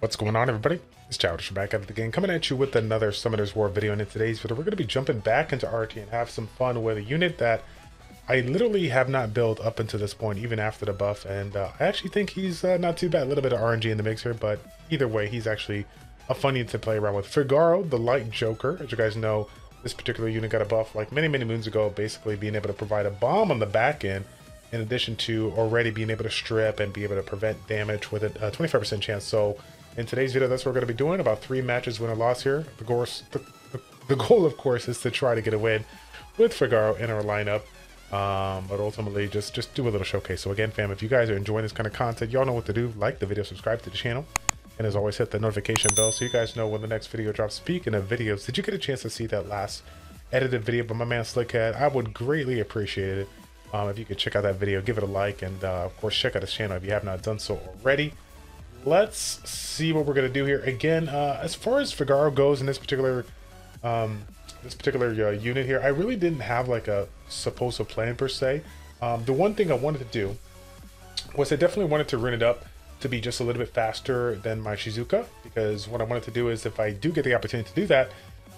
What's going on, everybody? It's Childish back at it again, coming at you with another Summoners War video. And in today's video, we're going to be jumping back into RT and have some fun with a unit that I literally have not built up until this point, even after the buff. And uh, I actually think he's uh, not too bad. A little bit of RNG in the mix here, but either way, he's actually a fun unit to play around with. Figaro, the Light Joker. As you guys know, this particular unit got a buff like many, many moons ago, basically being able to provide a bomb on the back end in addition to already being able to strip and be able to prevent damage with a 25% chance. So in today's video, that's what we're going to be doing. About three matches win or loss here. The, course, the, the, the goal, of course, is to try to get a win with Figaro in our lineup. Um, but ultimately, just just do a little showcase. So again, fam, if you guys are enjoying this kind of content, y'all know what to do. Like the video, subscribe to the channel, and as always, hit the notification bell so you guys know when the next video drops. Speaking of videos, did you get a chance to see that last edited video by my man Slickhead? I would greatly appreciate it um, if you could check out that video, give it a like, and uh, of course, check out his channel if you have not done so already let's see what we're gonna do here. Again, uh, as far as Figaro goes in this particular um, this particular uh, unit here, I really didn't have like a supposed plan per se. Um, the one thing I wanted to do was I definitely wanted to run it up to be just a little bit faster than my Shizuka because what I wanted to do is if I do get the opportunity to do that,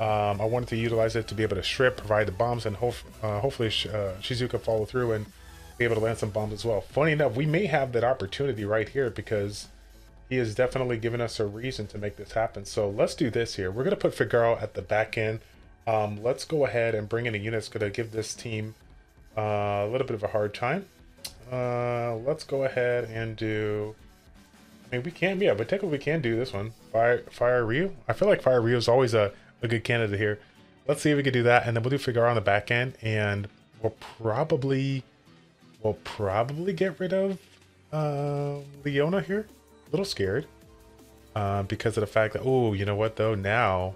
um, I wanted to utilize it to be able to strip, provide the bombs, and ho uh, hopefully uh, Shizuka follow through and be able to land some bombs as well. Funny enough, we may have that opportunity right here because he has definitely given us a reason to make this happen. So let's do this here. We're going to put Figaro at the back end. Um, let's go ahead and bring in a unit that's going to give this team uh, a little bit of a hard time. Uh, let's go ahead and do... I mean, we can, yeah, but technically we can do this one. Fire, Fire Ryu. I feel like Fire Ryu is always a, a good candidate here. Let's see if we can do that, and then we'll do Figaro on the back end, and we'll probably, we'll probably get rid of uh, Leona here little scared uh, because of the fact that, oh, you know what though? Now,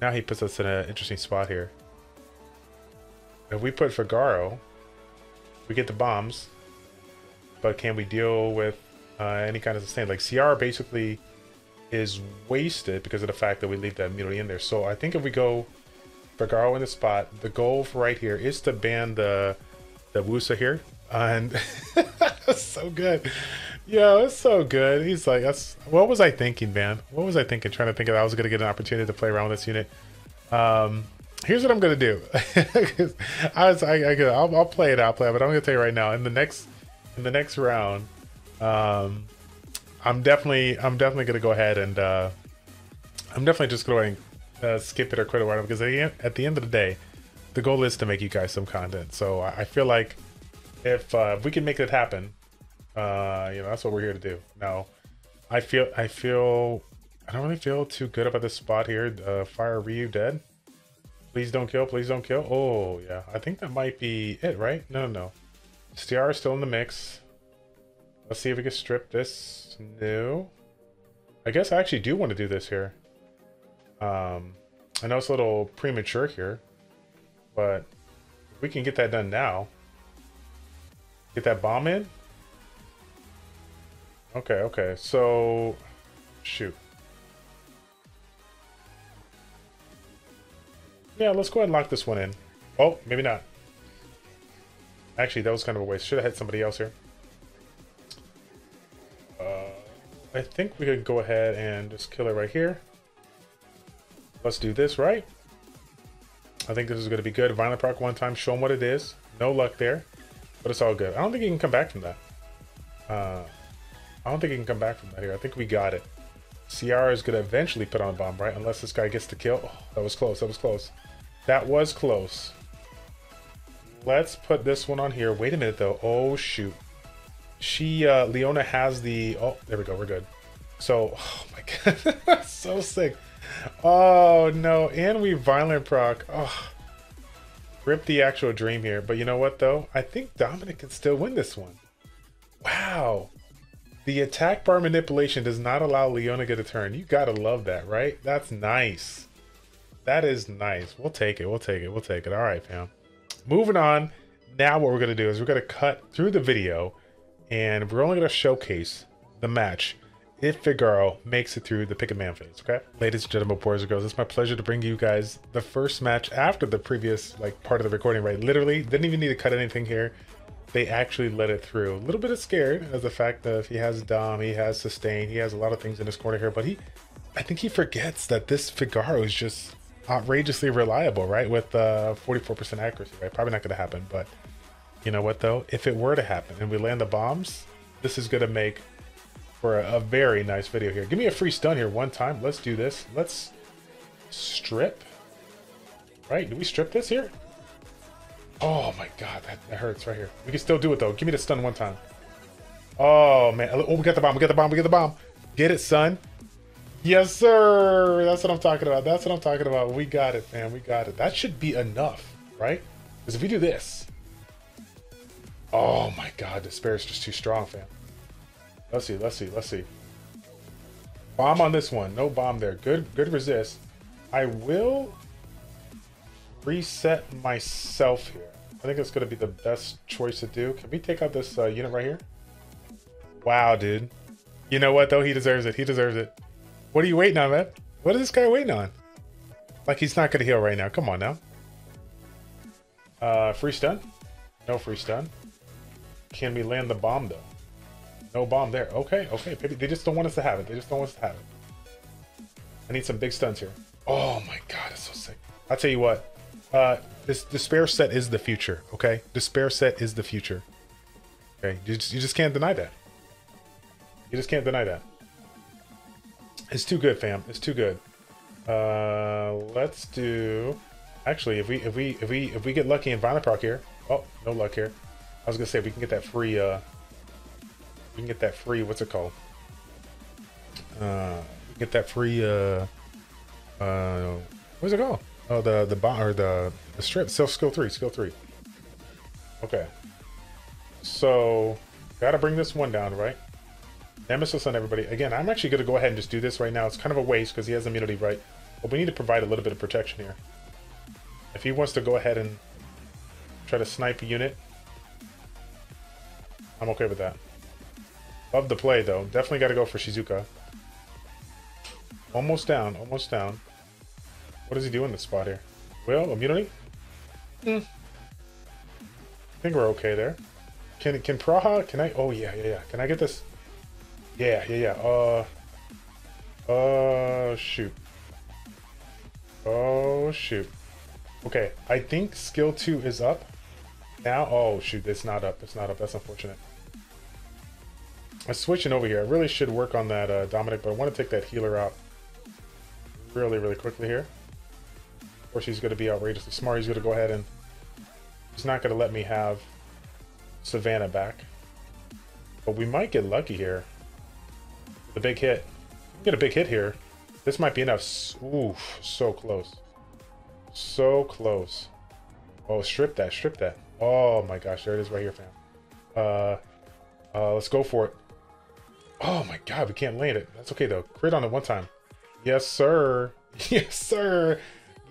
now he puts us in an interesting spot here. If we put Figaro, we get the bombs, but can we deal with uh, any kind of sustain? Like CR basically is wasted because of the fact that we leave that immunity in there. So I think if we go Figaro in the spot, the goal right here is to ban the the Wusa here. and so good. Yo, it's so good. He's like, that's what was I thinking, man? What was I thinking? Trying to think of I was gonna get an opportunity to play around with this unit. Um, here's what I'm gonna do. I was, I, I will I'll play it out, play it, but I'm gonna tell you right now. In the next, in the next round, um, I'm definitely, I'm definitely gonna go ahead and, uh, I'm definitely just going to uh, skip it or quit it right now because at the, end, at the end of the day, the goal is to make you guys some content. So I, I feel like if, uh, if we can make it happen, uh, you know, that's what we're here to do. Now, I feel, I feel, I don't really feel too good about this spot here. Uh, Fire Ryu dead. Please don't kill. Please don't kill. Oh, yeah. I think that might be it, right? No, no, no. Stiara is still in the mix. Let's see if we can strip this. No. I guess I actually do want to do this here. Um, I know it's a little premature here, but we can get that done now. Get that bomb in. Okay, okay. So, shoot. Yeah, let's go ahead and lock this one in. Oh, maybe not. Actually, that was kind of a waste. Should have had somebody else here. Uh, I think we could go ahead and just kill it right here. Let's do this, right? I think this is going to be good. Violent proc one time. Show him what it is. No luck there. But it's all good. I don't think he can come back from that. Uh, I don't think he can come back from that here. I think we got it. Ciara is going to eventually put on bomb, right? Unless this guy gets the kill. Oh, that was close. That was close. That was close. Let's put this one on here. Wait a minute, though. Oh, shoot. She, uh, Leona has the... Oh, there we go. We're good. So, oh my god. so sick. Oh, no. And we violent proc. Oh. Rip the actual dream here. But you know what, though? I think Dominic can still win this one. Wow. The attack bar manipulation does not allow Leona to get a turn. You gotta love that, right? That's nice. That is nice. We'll take it. We'll take it. We'll take it. All right, fam. Moving on. Now what we're gonna do is we're gonna cut through the video and we're only gonna showcase the match if Figaro makes it through the pick a man phase, okay? Ladies and gentlemen, boys and girls, it's my pleasure to bring you guys the first match after the previous like part of the recording, right? Literally, didn't even need to cut anything here. They actually let it through. A little bit of scared as the fact that if he has Dom, he has sustain, he has a lot of things in his corner here, but he, I think he forgets that this Figaro is just outrageously reliable, right? With uh, 44% accuracy, right? Probably not going to happen, but you know what though? If it were to happen and we land the bombs, this is going to make for a, a very nice video here. Give me a free stun here one time. Let's do this. Let's strip. Right? Do we strip this here? Oh my god, that, that hurts right here. We can still do it though. Give me the stun one time. Oh man. Oh, we got the bomb. We got the bomb. We got the bomb. Get it, son. Yes, sir. That's what I'm talking about. That's what I'm talking about. We got it, man. We got it. That should be enough, right? Because if we do this. Oh my god, despair is just too strong, fam. Let's see, let's see, let's see. Bomb on this one. No bomb there. Good good resist. I will reset myself here. I think it's going to be the best choice to do. Can we take out this uh, unit right here? Wow, dude. You know what, though? He deserves it. He deserves it. What are you waiting on, man? What is this guy waiting on? Like, he's not going to heal right now. Come on now. Uh, free stun? No free stun. Can we land the bomb, though? No bomb there. Okay, okay. Maybe they just don't want us to have it. They just don't want us to have it. I need some big stuns here. Oh my god, it's so sick. I'll tell you what. Uh, this despair set is the future. Okay, despair set is the future. Okay, you just, you just can't deny that. You just can't deny that. It's too good, fam. It's too good. Uh, let's do. Actually, if we if we if we if we get lucky in violent proc here. Oh, no luck here. I was gonna say we can get that free. Uh, we can get that free. What's it called? Uh, get that free. Uh, uh, what's it called? Oh, the the bomb or the the strip. Self skill three. Skill three. Okay. So, gotta bring this one down, right? Nemesis on everybody. Again, I'm actually gonna go ahead and just do this right now. It's kind of a waste because he has immunity, right? But we need to provide a little bit of protection here. If he wants to go ahead and try to snipe a unit, I'm okay with that. Love the play though. Definitely got to go for Shizuka. Almost down. Almost down. What does he do in this spot here? Well, immunity? Mm. I think we're okay there. Can can Praha, can I, oh yeah, yeah, yeah. Can I get this? Yeah, yeah, yeah. Uh, uh, shoot. Oh, shoot. Okay, I think skill 2 is up. Now, oh shoot, it's not up. It's not up. That's unfortunate. I'm switching over here. I really should work on that, uh, Dominic, but I want to take that healer out really, really quickly here course, he's going to be outrageously smart. He's going to go ahead and he's not going to let me have Savannah back. But we might get lucky here. The big hit. Get a big hit here. This might be enough. Oof, so close. So close. Oh, strip that, strip that. Oh my gosh, there it is right here, fam. Uh, uh, let's go for it. Oh my god, we can't land it. That's okay though. Crit on it one time. Yes, sir. Yes, sir.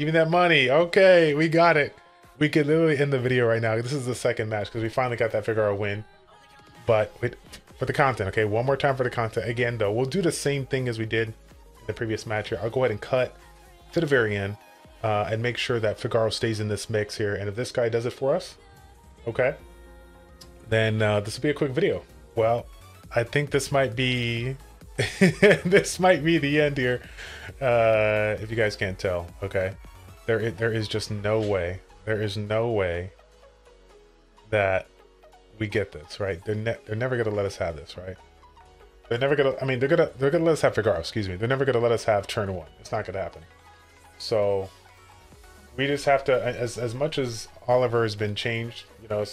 Give me that money. Okay, we got it. We could literally end the video right now. This is the second match because we finally got that Figaro win. But for the content, okay? One more time for the content. Again, though, we'll do the same thing as we did in the previous match here. I'll go ahead and cut to the very end uh, and make sure that Figaro stays in this mix here. And if this guy does it for us, okay, then uh, this will be a quick video. Well, I think this might be this might be the end here. Uh, if you guys can't tell, okay. There, is, there is just no way. There is no way that we get this right. They're ne- they're never gonna let us have this right. They're never gonna. I mean, they're gonna they're gonna let us have Figaro. Excuse me. They're never gonna let us have turn one. It's not gonna happen. So we just have to. As as much as Oliver has been changed, you know,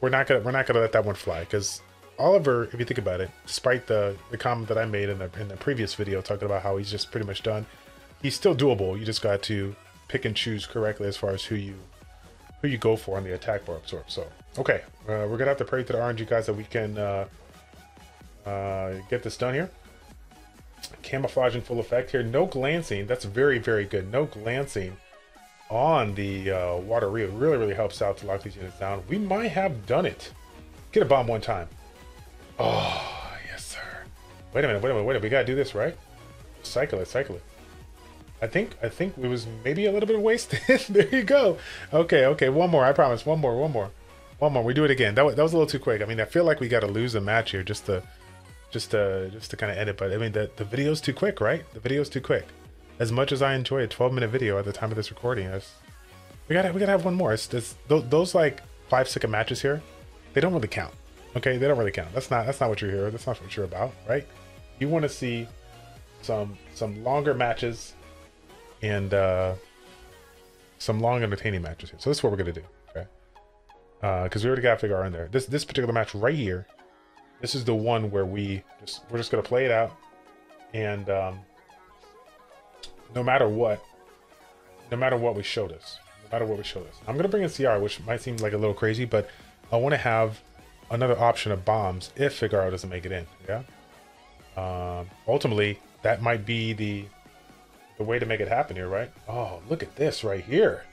we're not gonna we're not gonna let that one fly because Oliver, if you think about it, despite the the comment that I made in the in the previous video talking about how he's just pretty much done, he's still doable. You just got to pick and choose correctly as far as who you who you go for on the attack bar absorb. So okay, uh, we're gonna have to pray to the RNG guys that we can uh, uh, get this done here. Camouflage in full effect here. No glancing. That's very very good. No glancing on the uh, water reel really really helps out to lock these units down. We might have done it. Get a bomb one time. Oh yes sir. Wait a minute. Wait a minute. Wait a minute. We gotta do this right. Cycle it. Cycle it. I think I think it was maybe a little bit wasted. there you go. Okay, okay, one more. I promise. One more. One more. One more. We do it again. That was, that was a little too quick. I mean, I feel like we got to lose a match here just to, just to, just to kind of end it. But I mean, the the video's too quick, right? The video's too quick. As much as I enjoy a 12 minute video at the time of this recording, it's, we gotta we gotta have one more. It's, it's those, those like five second matches here, they don't really count. Okay, they don't really count. That's not that's not what you're here. That's not what you're about, right? You want to see some some longer matches and uh, some long entertaining matches here. So this is what we're gonna do. Okay, because uh, we already got Figaro in there. This this particular match right here, this is the one where we just we're just gonna play it out, and um, no matter what, no matter what we showed us, no matter what we showed us, I'm gonna bring in CR, which might seem like a little crazy, but I want to have another option of bombs if Figaro doesn't make it in. Yeah. Um, ultimately, that might be the the way to make it happen here, right? Oh, look at this right here.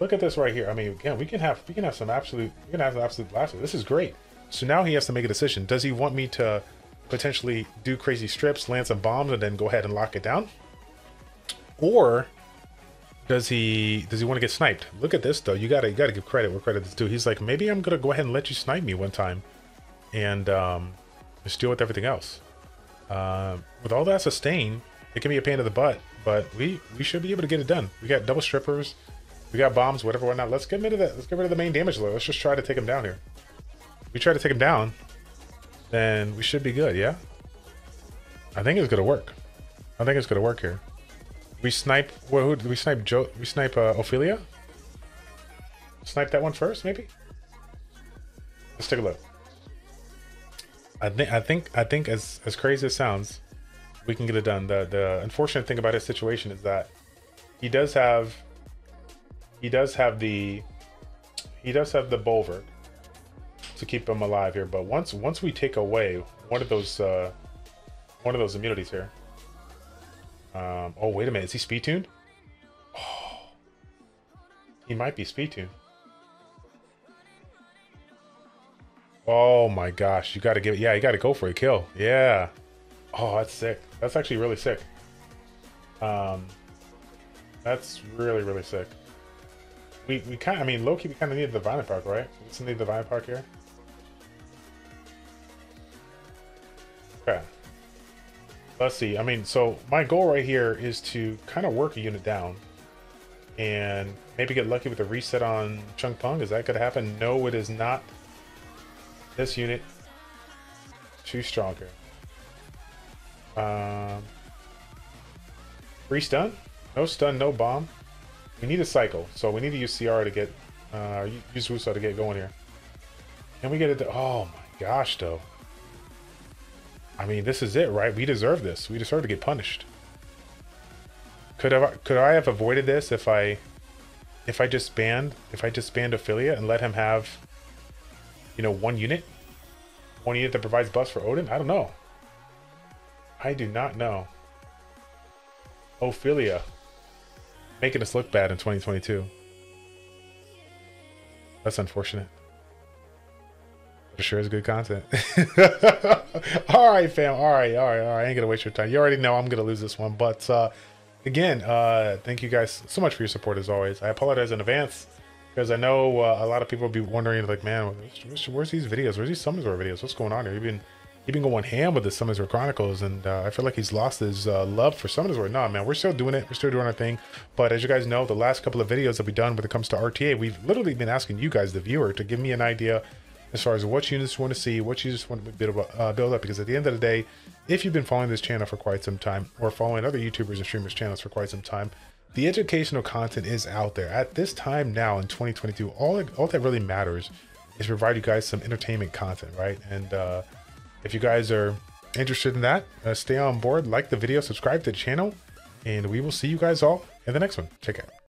Look at this right here. I mean, again, we can have we can have some absolute we can have some absolute blast. This is great. So now he has to make a decision. Does he want me to potentially do crazy strips, land some bombs, and then go ahead and lock it down? Or does he does he want to get sniped? Look at this though. You gotta you gotta give credit where credit is due. He's like, maybe I'm gonna go ahead and let you snipe me one time, and um, just deal with everything else. Uh, with all that sustain, it can be a pain in the butt, but we we should be able to get it done. We got double strippers, we got bombs, whatever, whatnot. Let's get rid of that. Let's get rid of the main damage load. Let's just try to take him down here. If we try to take him down, then we should be good. Yeah, I think it's gonna work. I think it's gonna work here. We snipe. What? Who did we snipe? Joe. We snipe uh, Ophelia. Snipe that one first, maybe. Let's take a look. I think. I think. I think. As as crazy as sounds, we can get it done. The the unfortunate thing about his situation is that he does have. He does have the. He does have the Bulwark to keep him alive here, but once once we take away one of those uh, one of those immunities here, um, oh, wait a minute. Is he speed tuned? Oh, he might be speed tuned. Oh my gosh. You got to give it. Yeah, you got to go for a kill. Yeah. Oh, that's sick. That's actually really sick. Um, that's really, really sick. We, we kind I mean, Loki, we kind of need the violent proc, right? We just need the violent proc here. Okay. Let's see. I mean, so my goal right here is to kind of work a unit down and maybe get lucky with a reset on Chung Pung. Is that going to happen? No, it is not. This unit too strong stronger. Um, free stun? No stun, no bomb. We need a cycle, so we need to use CR to get, uh, use Wuso to get going here. Can we get it? Oh my gosh, though. I mean, this is it, right? We deserve this. We deserve to get punished. Could have could I have avoided this if I if I just banned if I just banned Ophelia and let him have you know one unit? One unit that provides buffs for Odin? I don't know. I do not know. Ophelia. Making us look bad in 2022. That's unfortunate For sure is good content. all right, fam. All right, all right, all right. I ain't gonna waste your time. You already know I'm gonna lose this one, but uh, again, uh, thank you guys so much for your support as always. I apologize in advance because I know uh, a lot of people will be wondering, like, man, where's, where's these videos? Where's these Summoners War videos? What's going on here? You've been you've been going ham with the Summoners War Chronicles, and uh, I feel like he's lost his uh, love for Summoners War. No, man, we're still doing it. We're still doing our thing. But as you guys know, the last couple of videos that we've done when it comes to RTA, we've literally been asking you guys, the viewer, to give me an idea as far as what you want to see, what you just want to build, uh, build up. Because at the end of the day, if you've been following this channel for quite some time or following other YouTubers and streamers channels for quite some time, the educational content is out there. At this time now in 2022, all, all that really matters is provide you guys some entertainment content, right? And uh, if you guys are interested in that, uh, stay on board, like the video, subscribe to the channel, and we will see you guys all in the next one. Take care.